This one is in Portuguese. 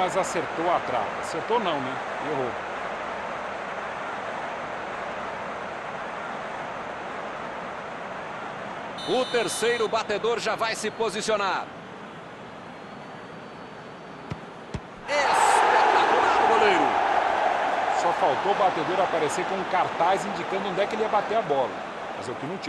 Mas acertou a trave. Acertou não, né? Errou. O terceiro batedor já vai se posicionar. Espetacular, goleiro. Só faltou o batedor aparecer com um cartaz indicando onde é que ele ia bater a bola. Mas é o que não tinha.